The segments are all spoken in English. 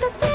the same.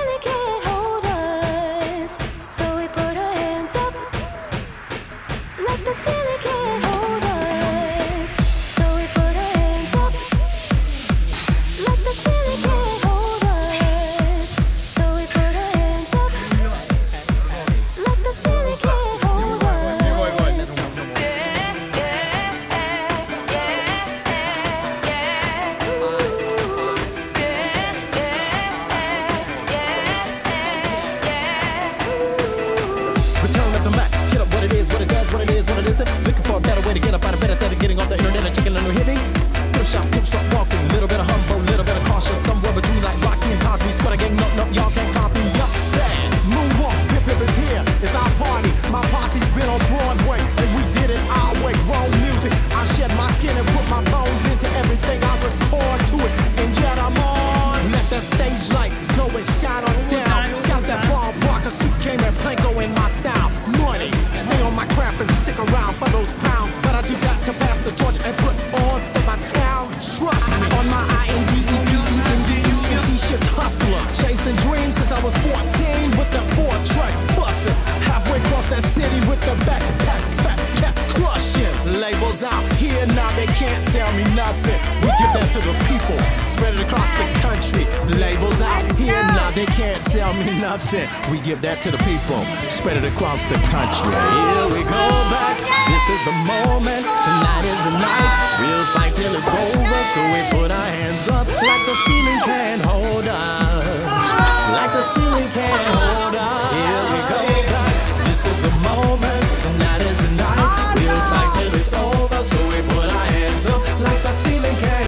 return of the Mac. Get up what it is, what it does, what it is, what it isn't. Looking for a better way to get up out of bed instead of getting off the internet and checking a new hitting. Pimp shop, pimp strut walking. Little bit of humble, little bit of cautious. Somewhere between like Rocky and Cosby. Sweater gang, no, no, y'all can't and stick around for those pounds. But I do got to pass the torch and put on for my town. Trust me, on my I-N-D-E-D-E-N-D-E-N-T shift hustler. Chasing dreams since I was 14 with the four-track bussin'. Halfway across that city with the backpack, fat cat crushing. Labels out here, now they can't tell me nothing. We give that to the people, spread it across the country. Labels they can't tell me nothing. We give that to the people, spread it across the country. Here we go back. This is the moment. Tonight is the night. We'll fight till it's over. So we put our hands up like the ceiling can't hold us. Like the ceiling can't hold us.